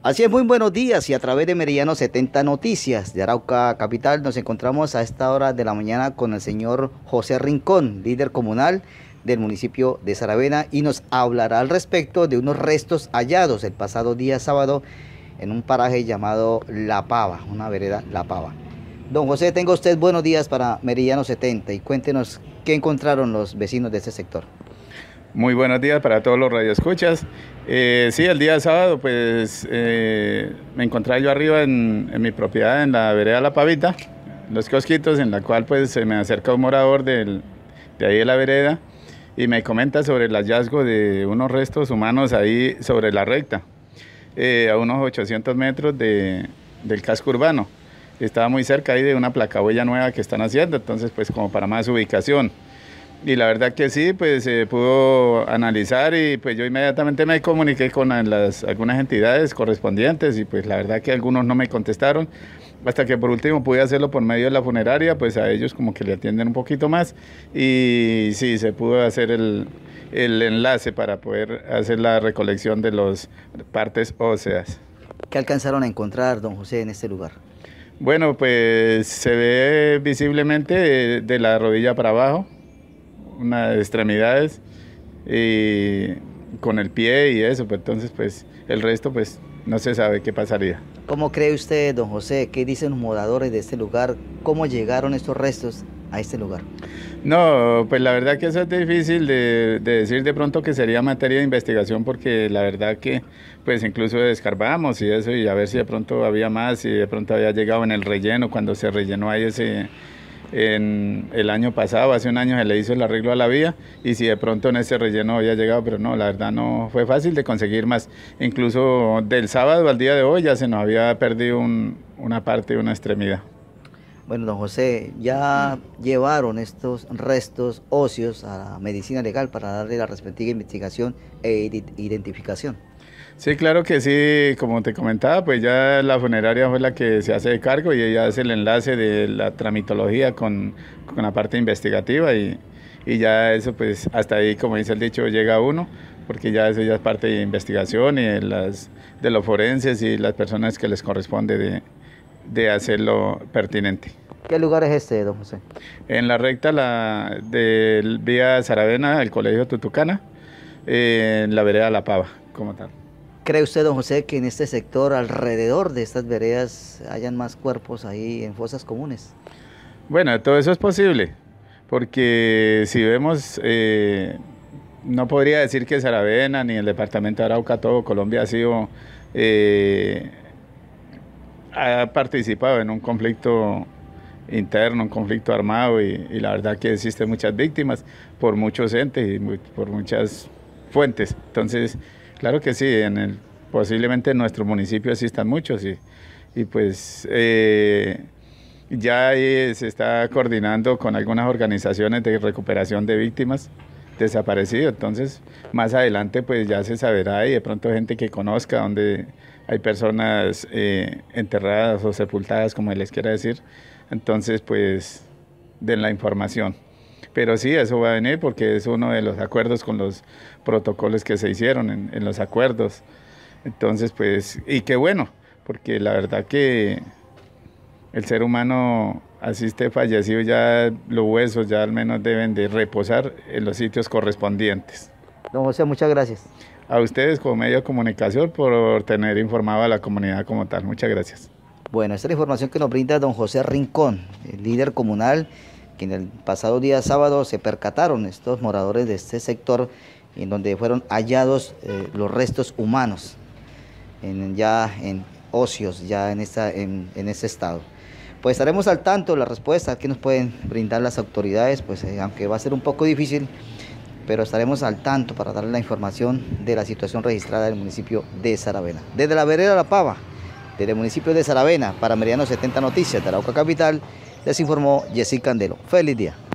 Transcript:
Así es, muy buenos días y a través de Meridiano 70 Noticias de Arauca Capital nos encontramos a esta hora de la mañana con el señor José Rincón, líder comunal del municipio de Saravena y nos hablará al respecto de unos restos hallados el pasado día sábado en un paraje llamado La Pava, una vereda La Pava. Don José, tenga usted buenos días para Meridiano 70 y cuéntenos qué encontraron los vecinos de este sector. Muy buenos días para todos los radioescuchas. Eh, sí, el día sábado pues eh, me encontré yo arriba en, mi propiedad en la vereda La Pavita, los cosquitos, en la cual pues se me acerca un morador de ahí de la vereda y me comenta sobre el hallazgo de unos restos humanos ahí sobre la recta, eh, a unos 800 metros del casco urbano. Estaba muy cerca ahí de una placa huella nueva que están haciendo, entonces pues como para más ubicación. Y la verdad que sí, pues se pudo analizar y pues yo inmediatamente me comuniqué con las, algunas entidades correspondientes y pues la verdad que algunos no me contestaron, hasta que por último pude hacerlo por medio de la funeraria, pues a ellos como que le atienden un poquito más y sí, se pudo hacer el, el enlace para poder hacer la recolección de las partes óseas. ¿Qué alcanzaron a encontrar, don José, en este lugar? Bueno, pues se ve visiblemente de la rodilla para abajo, unas extremidades y con el pie y eso, pues entonces pues el resto pues no se sabe qué pasaría. ¿Cómo cree usted, don José? ¿Qué dicen los moradores de este lugar? ¿Cómo llegaron estos restos a este lugar? No, pues la verdad que eso es difícil de, de, decir de pronto que sería materia de investigación porque la verdad que pues incluso descarbamos y eso y a ver si de pronto había más, si de pronto había llegado en el relleno cuando se rellenó ahí ese en el año pasado, hace un año se le hizo el arreglo a la vía y si de pronto en ese relleno había llegado, pero no, la verdad no fue fácil de conseguir más. Incluso del sábado al día de hoy ya se nos había perdido una parte, una extremidad. Bueno, don José, ya llevaron estos restos óseos a la medicina legal para darle la respectiva investigación e identificación. Sí, claro que sí, como te comentaba, pues ya la funeraria fue la que se hace de cargo y ella hace el enlace de la tramitología con, con la parte investigativa y, y, ya eso pues hasta ahí, como dice el dicho, llega uno, porque ya eso ya es parte de investigación y de, las, de los forenses y las personas que les corresponde de, de hacerlo pertinente. ¿Qué lugar es este, don José? En la recta la, del vía Saravena, el Colegio Tutucana, en la vereda La Pava, como tal. ¿Cree usted, don José, que en este sector, alrededor de estas veredas, hayan más cuerpos ahí en fosas comunes? Bueno, todo eso es posible, porque si vemos, eh, no podría decir que Saravena ni el departamento de Arauca, todo Colombia ha sido, eh, ha participado en un conflicto interno, un conflicto armado y, la verdad que existen muchas víctimas por muchos entes y por muchas fuentes. Entonces, Claro que sí, en el, posiblemente en nuestro municipio existan muchos y, pues eh, ya se está coordinando con algunas organizaciones de recuperación de víctimas desaparecidos. Entonces, más adelante pues ya se saberá y de pronto gente que conozca donde hay personas eh, enterradas o sepultadas, como les quiera decir. Entonces, pues den la información. Pero sí, eso va a venir porque es uno de los acuerdos con los protocolos que se hicieron en, los acuerdos. Entonces, pues, y qué bueno, porque la verdad que el ser humano, así esté fallecido, ya los huesos ya al menos deben de reposar en los sitios correspondientes. Don José, muchas gracias. A ustedes como medio de comunicación por tener informado a la comunidad como tal. Muchas gracias. Bueno, esta es la información que nos brinda don José Rincón, el líder comunal que en el pasado día sábado se percataron estos moradores de este sector en donde fueron hallados eh, los restos humanos ya en ocios, ya en, esta, en, ese estado. Pues estaremos al tanto de la respuesta que nos pueden brindar las autoridades, pues eh, aunque va a ser un poco difícil, pero estaremos al tanto para darle la información de la situación registrada en el municipio de Saravena. Desde la vereda La Pava, desde el municipio de Saravena, para Meridiano 70 Noticias de Arauca Capital, les informó Jessica Candelo. Feliz día.